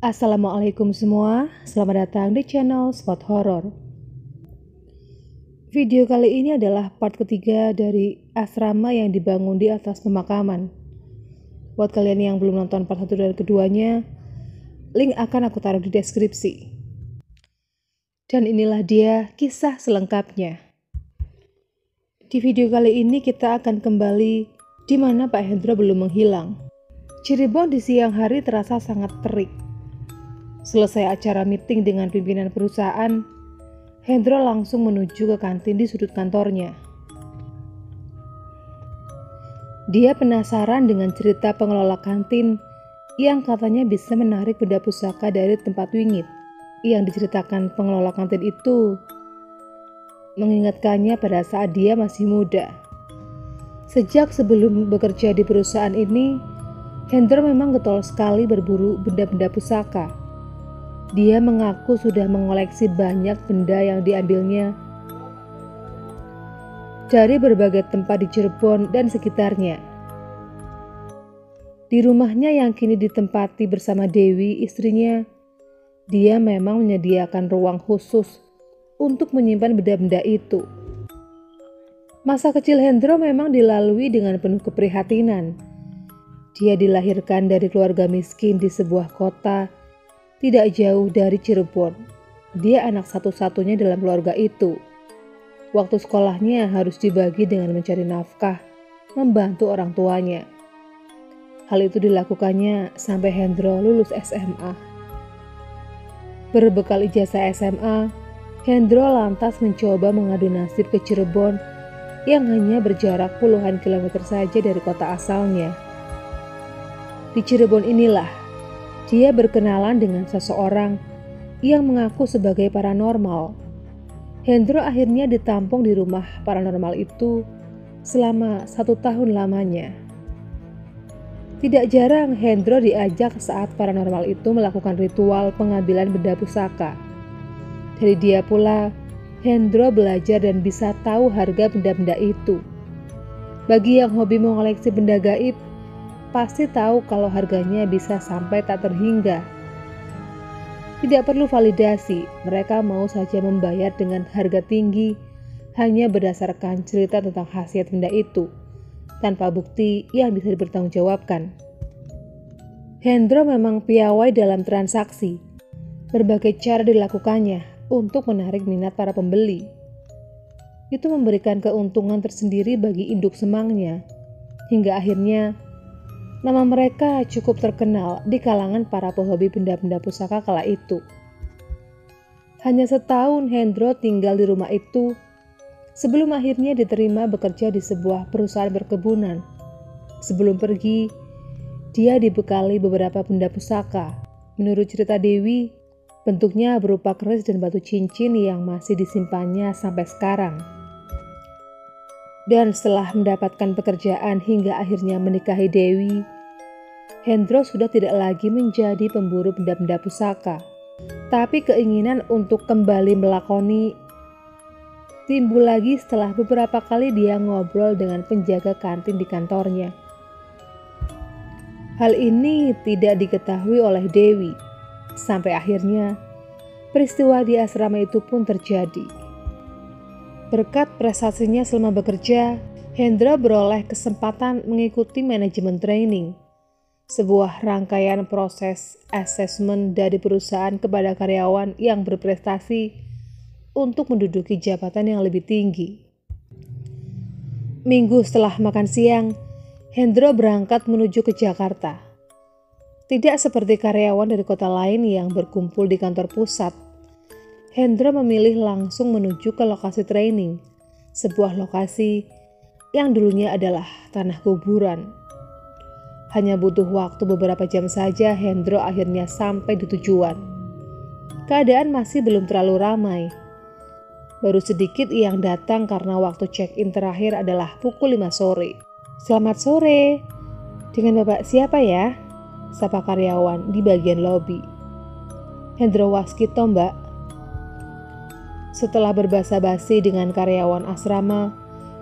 Assalamualaikum semua, selamat datang di channel Spot Horror. Video kali ini adalah part ketiga dari asrama yang dibangun di atas pemakaman. Buat kalian yang belum nonton part satu dan keduanya, link akan aku taruh di deskripsi. Dan inilah dia kisah selengkapnya. Di video kali ini kita akan kembali di mana Pak Hendro belum menghilang. Cirebon di siang hari terasa sangat terik. Selesai acara meeting dengan pimpinan perusahaan, Hendro langsung menuju ke kantin di sudut kantornya. Dia penasaran dengan cerita pengelola kantin yang katanya bisa menarik benda pusaka dari tempat wingit. Yang diceritakan pengelola kantin itu mengingatkannya pada saat dia masih muda. Sejak sebelum bekerja di perusahaan ini, Hendro memang getol sekali berburu benda-benda pusaka. Dia mengaku sudah mengoleksi banyak benda yang diambilnya dari berbagai tempat di Cirebon dan sekitarnya. Di rumahnya yang kini ditempati bersama Dewi, istrinya, dia memang menyediakan ruang khusus untuk menyimpan benda-benda itu. Masa kecil Hendro memang dilalui dengan penuh keprihatinan dia dilahirkan dari keluarga miskin di sebuah kota tidak jauh dari Cirebon. Dia anak satu-satunya dalam keluarga itu. Waktu sekolahnya harus dibagi dengan mencari nafkah, membantu orang tuanya. Hal itu dilakukannya sampai Hendro lulus SMA. Berbekal ijazah SMA, Hendro lantas mencoba mengadu nasib ke Cirebon yang hanya berjarak puluhan kilometer saja dari kota asalnya. Di Cirebon inilah dia berkenalan dengan seseorang yang mengaku sebagai paranormal. Hendro akhirnya ditampung di rumah paranormal itu selama satu tahun lamanya. Tidak jarang Hendro diajak saat paranormal itu melakukan ritual pengambilan benda pusaka. Dari dia pula, Hendro belajar dan bisa tahu harga benda-benda itu. Bagi yang hobi mengoleksi benda gaib, pasti tahu kalau harganya bisa sampai tak terhingga. Tidak perlu validasi, mereka mau saja membayar dengan harga tinggi hanya berdasarkan cerita tentang khasiat benda itu, tanpa bukti yang bisa dipertanggungjawabkan. Hendro memang piawai dalam transaksi. Berbagai cara dilakukannya untuk menarik minat para pembeli. Itu memberikan keuntungan tersendiri bagi induk semangnya, hingga akhirnya Nama mereka cukup terkenal di kalangan para pehobi benda-benda pusaka kala itu. Hanya setahun Hendro tinggal di rumah itu sebelum akhirnya diterima bekerja di sebuah perusahaan berkebunan. Sebelum pergi, dia dibekali beberapa benda pusaka. Menurut cerita Dewi, bentuknya berupa keris dan batu cincin yang masih disimpannya sampai sekarang. Dan setelah mendapatkan pekerjaan hingga akhirnya menikahi Dewi, Hendro sudah tidak lagi menjadi pemburu benda-benda pusaka. Tapi keinginan untuk kembali melakoni timbul lagi setelah beberapa kali dia ngobrol dengan penjaga kantin di kantornya. Hal ini tidak diketahui oleh Dewi, sampai akhirnya peristiwa di asrama itu pun terjadi. Berkat prestasinya selama bekerja, Hendra beroleh kesempatan mengikuti manajemen training, sebuah rangkaian proses asesmen dari perusahaan kepada karyawan yang berprestasi untuk menduduki jabatan yang lebih tinggi. Minggu setelah makan siang, Hendro berangkat menuju ke Jakarta. Tidak seperti karyawan dari kota lain yang berkumpul di kantor pusat Hendra memilih langsung menuju ke lokasi training, sebuah lokasi yang dulunya adalah tanah kuburan. Hanya butuh waktu beberapa jam saja Hendro akhirnya sampai di tujuan. Keadaan masih belum terlalu ramai. Baru sedikit yang datang karena waktu check-in terakhir adalah pukul 5 sore. Selamat sore. Dengan Bapak siapa ya? Sapa karyawan di bagian lobi. Hendro Waskito, Mbak. Setelah berbasa-basi dengan karyawan asrama,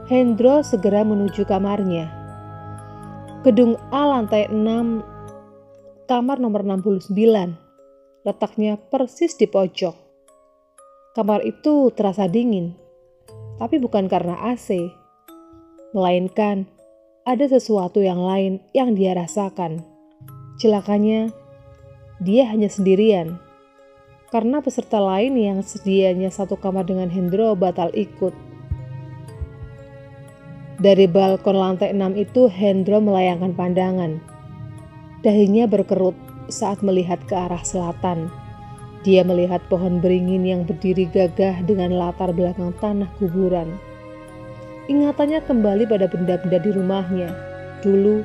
Hendro segera menuju kamarnya. Gedung A lantai 6, kamar nomor 69. Letaknya persis di pojok. Kamar itu terasa dingin, tapi bukan karena AC, melainkan ada sesuatu yang lain yang dia rasakan. Celakanya, dia hanya sendirian karena peserta lain yang sedianya satu kamar dengan Hendro batal ikut. Dari balkon lantai 6 itu Hendro melayangkan pandangan. Dahinya berkerut saat melihat ke arah selatan. Dia melihat pohon beringin yang berdiri gagah dengan latar belakang tanah kuburan. Ingatannya kembali pada benda-benda di rumahnya. Dulu,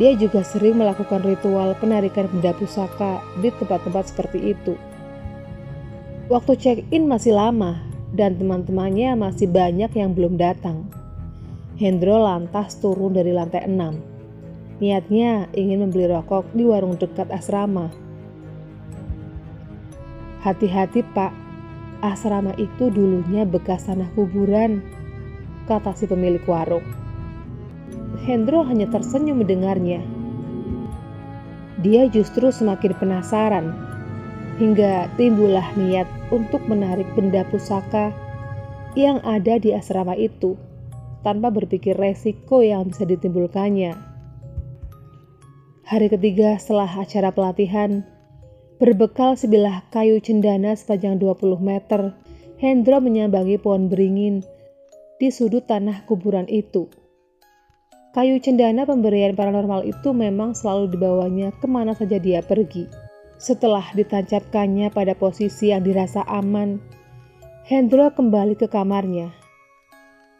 dia juga sering melakukan ritual penarikan benda pusaka di tempat-tempat seperti itu. Waktu check-in masih lama dan teman-temannya masih banyak yang belum datang. Hendro lantas turun dari lantai 6. Niatnya ingin membeli rokok di warung dekat asrama. Hati-hati pak, asrama itu dulunya bekas tanah kuburan, kata si pemilik warung. Hendro hanya tersenyum mendengarnya. Dia justru semakin penasaran hingga timbullah niat untuk menarik benda pusaka yang ada di asrama itu tanpa berpikir resiko yang bisa ditimbulkannya. Hari ketiga setelah acara pelatihan, berbekal sebilah kayu cendana sepanjang 20 meter, Hendro menyambangi pohon beringin di sudut tanah kuburan itu. Kayu cendana pemberian paranormal itu memang selalu dibawanya ke mana saja dia pergi. Setelah ditancapkannya pada posisi yang dirasa aman, Hendro kembali ke kamarnya.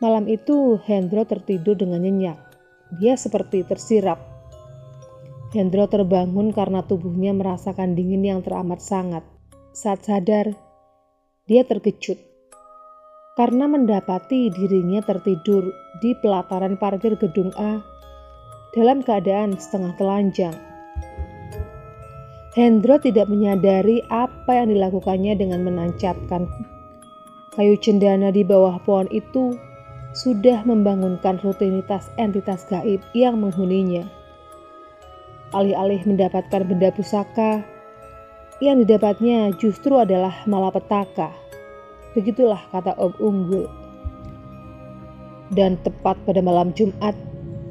Malam itu Hendro tertidur dengan nyenyak. Dia seperti tersirap. Hendro terbangun karena tubuhnya merasakan dingin yang teramat sangat. Saat sadar, dia terkejut karena mendapati dirinya tertidur di pelataran parkir gedung A dalam keadaan setengah telanjang. Hendro tidak menyadari apa yang dilakukannya dengan menancapkan kayu cendana di bawah pohon itu sudah membangunkan rutinitas entitas gaib yang menghuninya. Alih-alih mendapatkan benda pusaka, yang didapatnya justru adalah malapetaka. Begitulah kata Om Unggul. Dan tepat pada malam Jumat,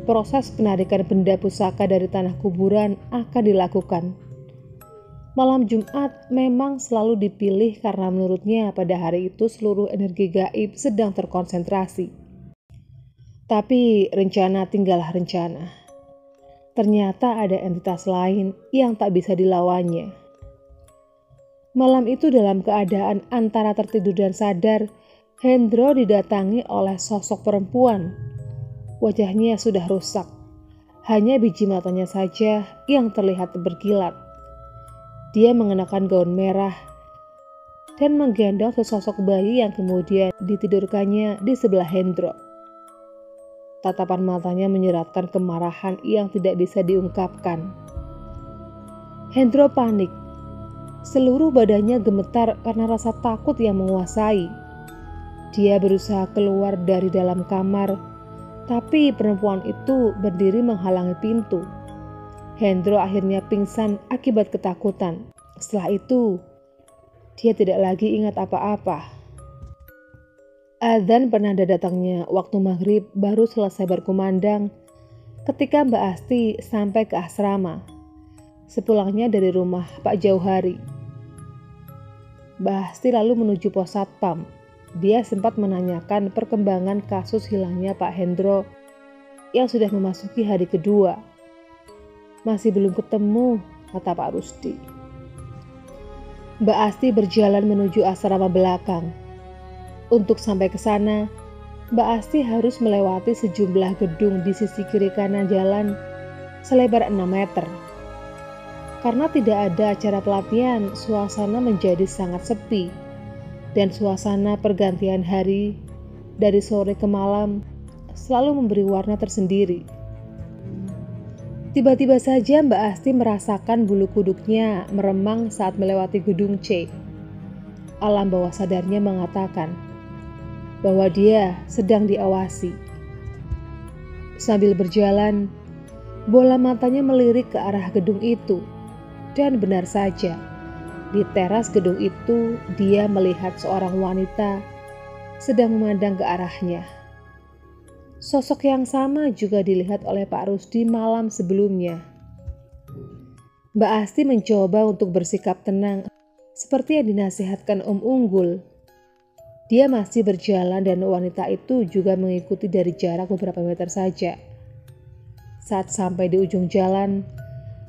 proses penarikan benda pusaka dari tanah kuburan akan dilakukan. Malam Jumat memang selalu dipilih karena menurutnya pada hari itu seluruh energi gaib sedang terkonsentrasi. Tapi rencana tinggallah rencana. Ternyata ada entitas lain yang tak bisa dilawannya. Malam itu dalam keadaan antara tertidur dan sadar, Hendro didatangi oleh sosok perempuan. Wajahnya sudah rusak. Hanya biji matanya saja yang terlihat berkilat. Dia mengenakan gaun merah dan menggendong sesosok bayi yang kemudian ditidurkannya di sebelah Hendro. Tatapan matanya menyeratkan kemarahan yang tidak bisa diungkapkan. Hendro panik Seluruh badannya gemetar karena rasa takut yang menguasai. Dia berusaha keluar dari dalam kamar, tapi perempuan itu berdiri menghalangi pintu. Hendro akhirnya pingsan akibat ketakutan. Setelah itu, dia tidak lagi ingat apa-apa. Adzan penanda datangnya waktu maghrib baru selesai berkumandang ketika Mbak Asti sampai ke asrama sepulangnya dari rumah Pak Jauhari. Bahasti lalu menuju pos satpam. Dia sempat menanyakan perkembangan kasus hilangnya Pak Hendro yang sudah memasuki hari kedua. Masih belum ketemu, kata Pak Rusdi. Mbak Asti berjalan menuju asrama belakang. Untuk sampai ke sana, Mbak Asti harus melewati sejumlah gedung di sisi kiri kanan jalan selebar 6 meter. Karena tidak ada acara pelatihan, suasana menjadi sangat sepi. Dan suasana pergantian hari dari sore ke malam selalu memberi warna tersendiri. Tiba-tiba saja Mbak Asti merasakan bulu kuduknya meremang saat melewati gedung C. Alam bawah sadarnya mengatakan bahwa dia sedang diawasi. Sambil berjalan, bola matanya melirik ke arah gedung itu dan benar saja, Di teras gedung itu, dia melihat seorang wanita sedang memandang ke arahnya. Sosok yang sama juga dilihat oleh Pak Rusdi malam sebelumnya. Mbak Asti mencoba untuk bersikap tenang, seperti yang dinasihatkan Om Unggul. Dia masih berjalan dan wanita itu juga mengikuti dari jarak beberapa meter saja. Saat sampai di ujung jalan,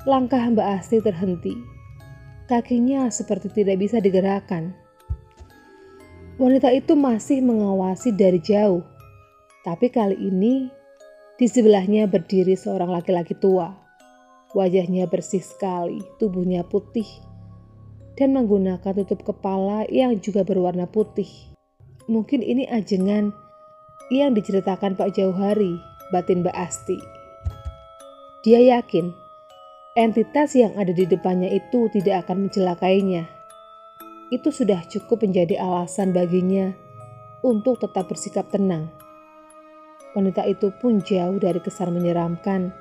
langkah Mbak Asti terhenti Kakinya seperti tidak bisa digerakkan. Wanita itu masih mengawasi dari jauh, tapi kali ini di sebelahnya berdiri seorang laki-laki tua. Wajahnya bersih sekali, tubuhnya putih, dan menggunakan tutup kepala yang juga berwarna putih. Mungkin ini ajengan yang diceritakan Pak Jauhari, batin Mbak Asti. Dia yakin entitas yang ada di depannya itu tidak akan mencelakainya. Itu sudah cukup menjadi alasan baginya untuk tetap bersikap tenang. Wanita itu pun jauh dari kesan menyeramkan,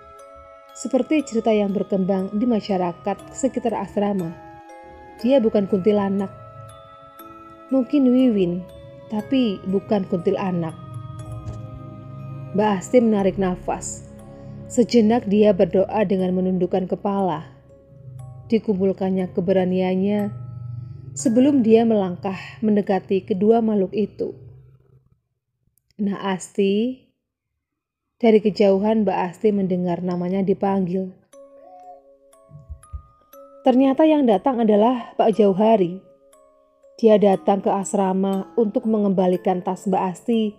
seperti cerita yang berkembang di masyarakat sekitar asrama. Dia bukan kuntilanak, mungkin Wiwin, tapi bukan kuntilanak. Mbak Asti menarik nafas Sejenak dia berdoa dengan menundukkan kepala. Dikumpulkannya keberaniannya sebelum dia melangkah mendekati kedua makhluk itu. Nah Asti, dari kejauhan Mbak Asti mendengar namanya dipanggil. Ternyata yang datang adalah Pak Jauhari. Dia datang ke asrama untuk mengembalikan tas Mbak Asti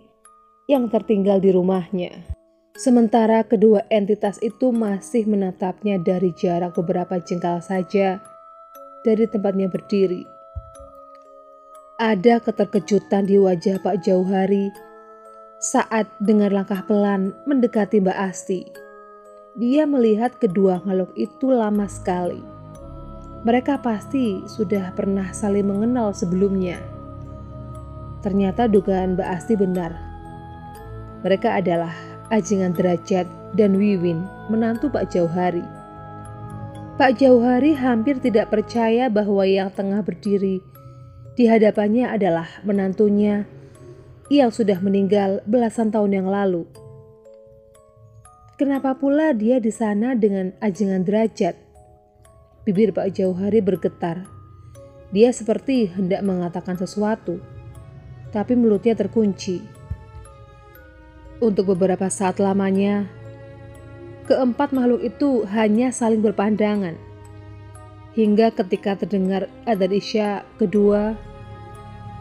yang tertinggal di rumahnya. Sementara kedua entitas itu masih menatapnya dari jarak beberapa jengkal saja dari tempatnya berdiri. Ada keterkejutan di wajah Pak Jauhari saat dengan langkah pelan mendekati Mbak Asti. Dia melihat kedua makhluk itu lama sekali. Mereka pasti sudah pernah saling mengenal sebelumnya. Ternyata dugaan Mbak Asti benar. Mereka adalah Ajengan Derajat dan Wiwin, menantu Pak Jauhari. Pak Jauhari hampir tidak percaya bahwa yang tengah berdiri di hadapannya adalah menantunya yang sudah meninggal belasan tahun yang lalu. Kenapa pula dia di sana dengan ajengan derajat? Bibir Pak Jauhari bergetar. Dia seperti hendak mengatakan sesuatu, tapi mulutnya terkunci. Untuk beberapa saat lamanya, keempat makhluk itu hanya saling berpandangan. Hingga ketika terdengar adzan isya kedua,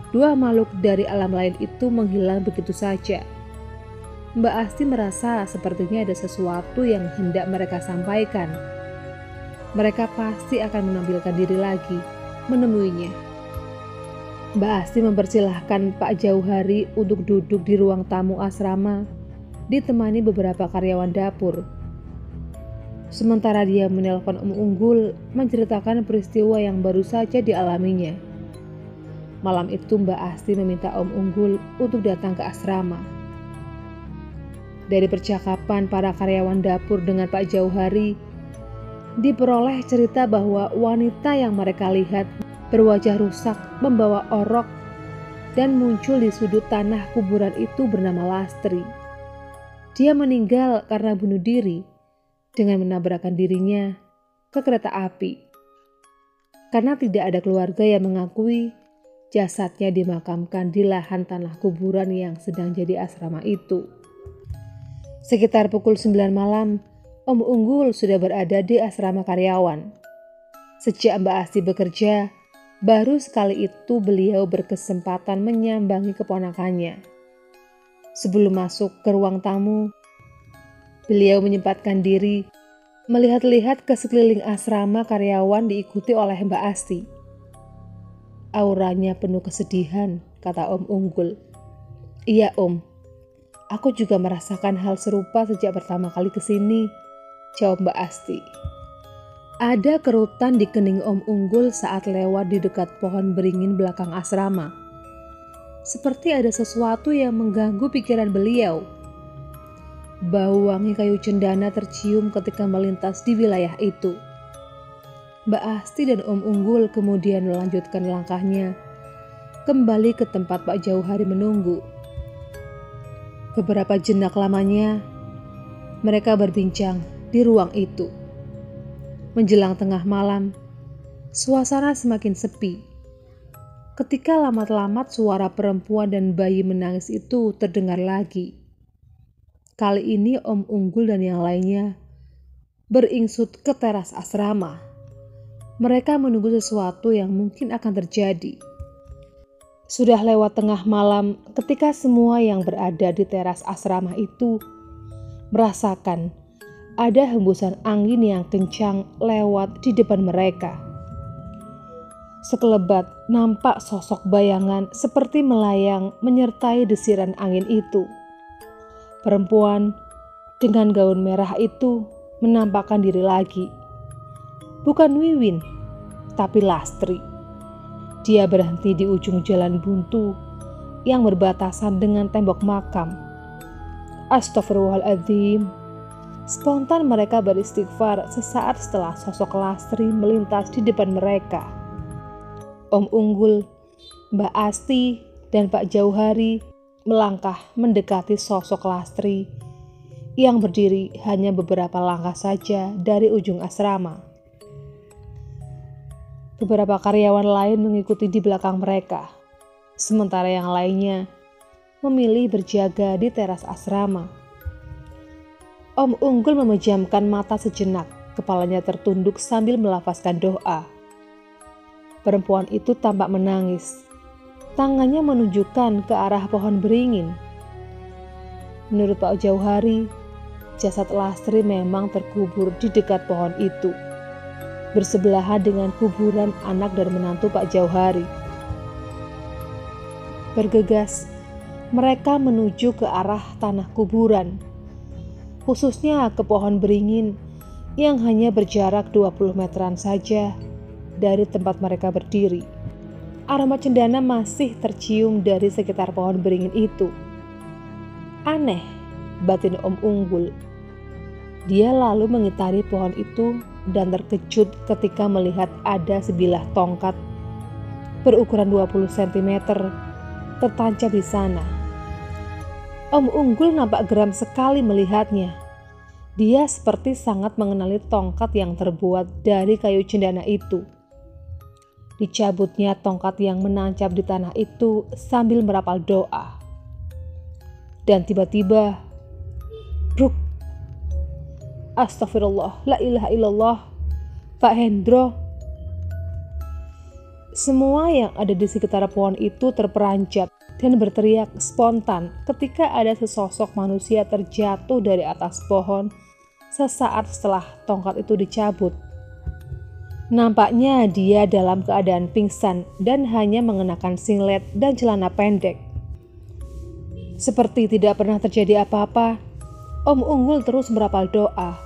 dua makhluk dari alam lain itu menghilang begitu saja. Mbak Asti merasa sepertinya ada sesuatu yang hendak mereka sampaikan. Mereka pasti akan menampilkan diri lagi, menemuinya. Mbak Asti mempersilahkan Pak Jauhari untuk duduk di ruang tamu asrama, ditemani beberapa karyawan dapur. Sementara dia menelpon Om Unggul menceritakan peristiwa yang baru saja dialaminya. Malam itu Mbak Asti meminta Om Unggul untuk datang ke asrama. Dari percakapan para karyawan dapur dengan Pak Jauhari, diperoleh cerita bahwa wanita yang mereka lihat berwajah rusak, membawa orok, dan muncul di sudut tanah kuburan itu bernama Lastri. Dia meninggal karena bunuh diri dengan menabrakkan dirinya ke kereta api. Karena tidak ada keluarga yang mengakui jasadnya dimakamkan di lahan tanah kuburan yang sedang jadi asrama itu. Sekitar pukul 9 malam, Om Unggul sudah berada di asrama karyawan. Sejak Mbak Asti bekerja, Baru sekali itu beliau berkesempatan menyambangi keponakannya. Sebelum masuk ke ruang tamu, beliau menyempatkan diri melihat-lihat ke sekeliling asrama karyawan diikuti oleh Mbak Asti. Auranya penuh kesedihan, kata Om Unggul. Iya Om, aku juga merasakan hal serupa sejak pertama kali ke sini, jawab Mbak Asti. Ada kerutan di kening Om Unggul saat lewat di dekat pohon beringin belakang asrama. Seperti ada sesuatu yang mengganggu pikiran beliau. Bau wangi kayu cendana tercium ketika melintas di wilayah itu. Mbak Asti dan Om Unggul kemudian melanjutkan langkahnya kembali ke tempat Pak Jauh Hari menunggu. Beberapa jenak lamanya, mereka berbincang di ruang itu. Menjelang tengah malam, suasana semakin sepi. Ketika lamat-lamat suara perempuan dan bayi menangis itu terdengar lagi. Kali ini Om Unggul dan yang lainnya beringsut ke teras asrama. Mereka menunggu sesuatu yang mungkin akan terjadi. Sudah lewat tengah malam ketika semua yang berada di teras asrama itu merasakan ada hembusan angin yang kencang lewat di depan mereka. Sekelebat nampak sosok bayangan seperti melayang menyertai desiran angin itu. Perempuan dengan gaun merah itu menampakkan diri lagi. Bukan Wiwin, tapi Lastri. Dia berhenti di ujung jalan buntu yang berbatasan dengan tembok makam. Astagfirullahaladzim. Spontan mereka beristighfar sesaat setelah sosok Lastri melintas di depan mereka. Om Unggul, Mbak Asti, dan Pak Jauhari melangkah mendekati sosok Lastri yang berdiri hanya beberapa langkah saja dari ujung asrama. Beberapa karyawan lain mengikuti di belakang mereka, sementara yang lainnya memilih berjaga di teras asrama. Om Unggul memejamkan mata sejenak, kepalanya tertunduk sambil melafazkan doa. Perempuan itu tampak menangis. Tangannya menunjukkan ke arah pohon beringin. Menurut Pak Jauhari, jasad Lastri memang terkubur di dekat pohon itu bersebelahan dengan kuburan anak dan menantu Pak Jauhari. Bergegas, mereka menuju ke arah tanah kuburan, khususnya ke pohon beringin yang hanya berjarak 20 meteran saja dari tempat mereka berdiri. Aroma cendana masih tercium dari sekitar pohon beringin itu. Aneh, batin Om Unggul. Dia lalu mengitari pohon itu dan terkejut ketika melihat ada sebilah tongkat berukuran 20 cm tertancap di sana. Om Unggul nampak geram sekali melihatnya. Dia seperti sangat mengenali tongkat yang terbuat dari kayu cendana itu. Dicabutnya tongkat yang menancap di tanah itu sambil merapal doa. Dan tiba-tiba, bruk Astagfirullah, la ilaha illallah, Pak Hendro. Semua yang ada di sekitar pohon itu terperanjat dan berteriak spontan ketika ada sesosok manusia terjatuh dari atas pohon sesaat setelah tongkat itu dicabut. Nampaknya dia dalam keadaan pingsan dan hanya mengenakan singlet dan celana pendek. Seperti tidak pernah terjadi apa-apa, Om Unggul terus merapal doa.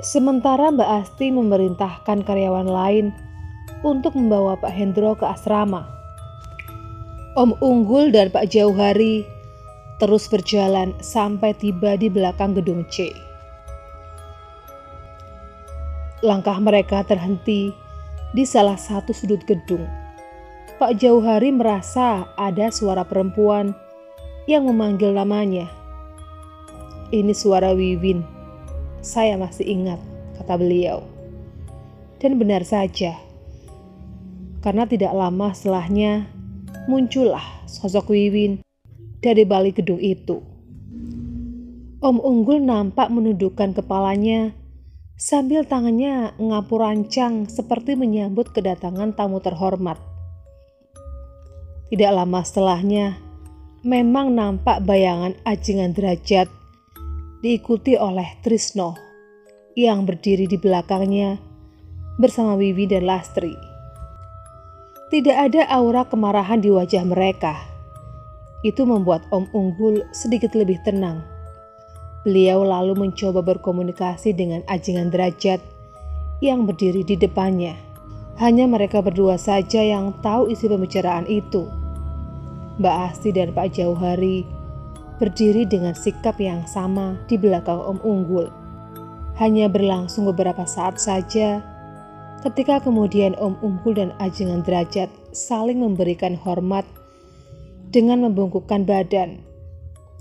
Sementara Mbak Asti memerintahkan karyawan lain untuk membawa Pak Hendro ke asrama. Om Unggul dan Pak Jauhari terus berjalan sampai tiba di belakang gedung C. Langkah mereka terhenti di salah satu sudut gedung. Pak Jauhari merasa ada suara perempuan yang memanggil namanya. Ini suara Wiwin. Saya masih ingat, kata beliau. Dan benar saja, karena tidak lama setelahnya muncullah sosok Wiwin dari balik gedung itu. Om Unggul nampak menundukkan kepalanya sambil tangannya ngapur rancang seperti menyambut kedatangan tamu terhormat. Tidak lama setelahnya, memang nampak bayangan ajingan derajat diikuti oleh Trisno yang berdiri di belakangnya bersama Wiwi dan Lastri. Tidak ada aura kemarahan di wajah mereka. Itu membuat Om Unggul sedikit lebih tenang. Beliau lalu mencoba berkomunikasi dengan ajingan derajat yang berdiri di depannya. Hanya mereka berdua saja yang tahu isi pembicaraan itu. Mbak Asti dan Pak Jauhari berdiri dengan sikap yang sama di belakang Om Unggul. Hanya berlangsung beberapa saat saja ketika kemudian Om Unggul dan Ajengan Derajat saling memberikan hormat dengan membungkukkan badan.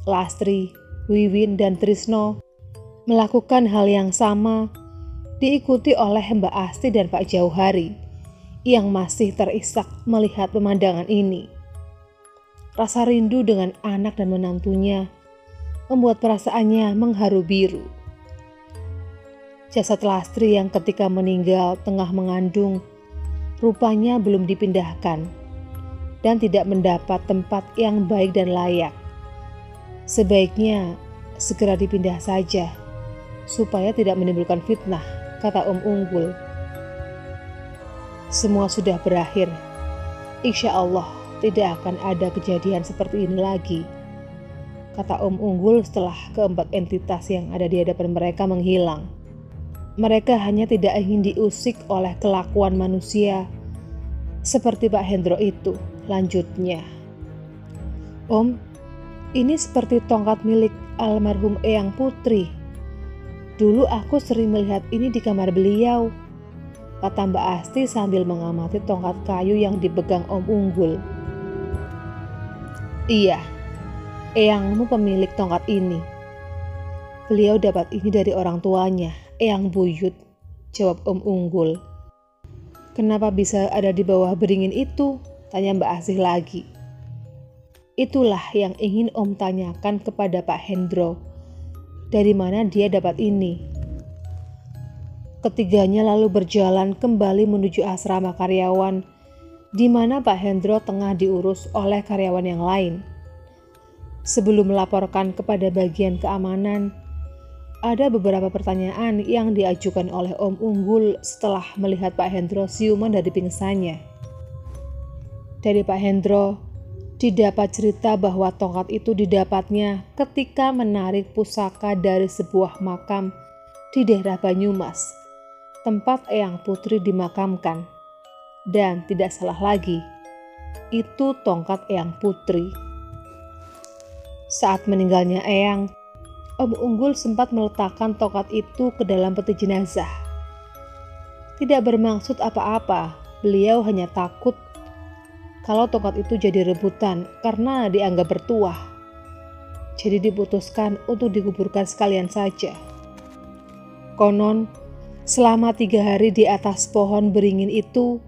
Lastri, Wiwin, dan Trisno melakukan hal yang sama diikuti oleh Mbak Asti dan Pak Jauhari yang masih terisak melihat pemandangan ini. Rasa rindu dengan anak dan menantunya membuat perasaannya mengharu biru. Jasad Lastri yang ketika meninggal tengah mengandung rupanya belum dipindahkan dan tidak mendapat tempat yang baik dan layak. Sebaiknya segera dipindah saja supaya tidak menimbulkan fitnah, kata Om Unggul. Semua sudah berakhir. Insya Allah tidak akan ada kejadian seperti ini lagi. Kata Om Unggul setelah keempat entitas yang ada di hadapan mereka menghilang. Mereka hanya tidak ingin diusik oleh kelakuan manusia seperti Pak Hendro itu. Lanjutnya, Om, ini seperti tongkat milik almarhum Eyang Putri. Dulu aku sering melihat ini di kamar beliau. Kata Mbak Asti sambil mengamati tongkat kayu yang dipegang Om Unggul. Iya, Eyangmu pemilik tongkat ini. Beliau dapat ini dari orang tuanya, Eyang Buyut, jawab Om Unggul. Kenapa bisa ada di bawah beringin itu? Tanya Mbak Asih lagi. Itulah yang ingin Om tanyakan kepada Pak Hendro. Dari mana dia dapat ini? Ketiganya lalu berjalan kembali menuju asrama karyawan di mana Pak Hendro tengah diurus oleh karyawan yang lain. Sebelum melaporkan kepada bagian keamanan, ada beberapa pertanyaan yang diajukan oleh Om Unggul setelah melihat Pak Hendro siuman dari pingsannya. Dari Pak Hendro, didapat cerita bahwa tongkat itu didapatnya ketika menarik pusaka dari sebuah makam di daerah Banyumas, tempat Eyang Putri dimakamkan. Dan tidak salah lagi, itu tongkat Eyang Putri. Saat meninggalnya Eyang, Om Unggul sempat meletakkan tongkat itu ke dalam peti jenazah. Tidak bermaksud apa-apa, beliau hanya takut kalau tongkat itu jadi rebutan karena dianggap bertuah. Jadi diputuskan untuk dikuburkan sekalian saja. Konon, selama tiga hari di atas pohon beringin itu,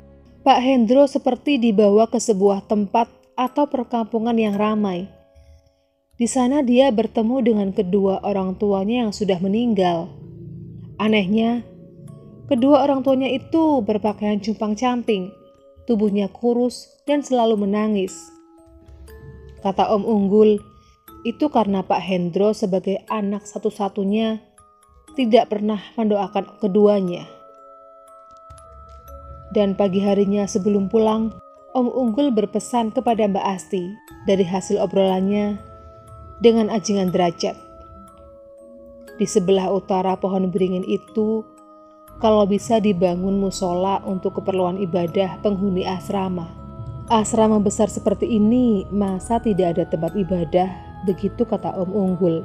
Pak Hendro seperti dibawa ke sebuah tempat atau perkampungan yang ramai di sana dia bertemu dengan kedua orang tuanya yang sudah meninggal. Anehnya, kedua orang tuanya itu berpakaian cumpang-camping, tubuhnya kurus dan selalu menangis. Kata Om Unggul, itu karena Pak Hendro sebagai anak satu-satunya tidak pernah mendoakan keduanya. Dan pagi harinya sebelum pulang, Om Unggul berpesan kepada Mbak Asti dari hasil obrolannya dengan ajingan derajat. Di sebelah utara pohon beringin itu, kalau bisa dibangun musola untuk keperluan ibadah penghuni asrama. Asrama besar seperti ini, masa tidak ada tempat ibadah? Begitu kata Om Unggul.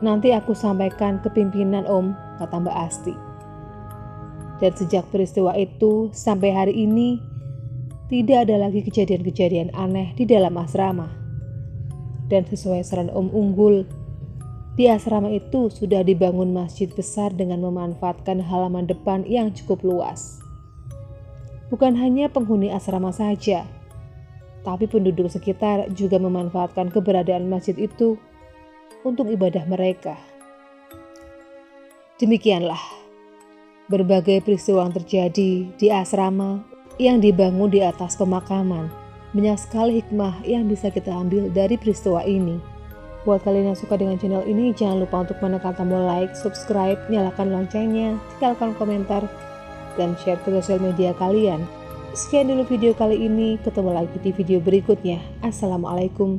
Nanti aku sampaikan ke pimpinan Om, kata Mbak Asti. Dan sejak peristiwa itu sampai hari ini, tidak ada lagi kejadian-kejadian aneh di dalam asrama dan sesuai saran Om Unggul, di asrama itu sudah dibangun masjid besar dengan memanfaatkan halaman depan yang cukup luas. Bukan hanya penghuni asrama saja, tapi penduduk sekitar juga memanfaatkan keberadaan masjid itu untuk ibadah mereka. Demikianlah berbagai peristiwa yang terjadi di asrama yang dibangun di atas pemakaman banyak sekali hikmah yang bisa kita ambil dari peristiwa ini. Buat kalian yang suka dengan channel ini, jangan lupa untuk menekan tombol like, subscribe, nyalakan loncengnya, tinggalkan komentar, dan share ke sosial media kalian. Sekian dulu video kali ini, ketemu lagi di video berikutnya. Assalamualaikum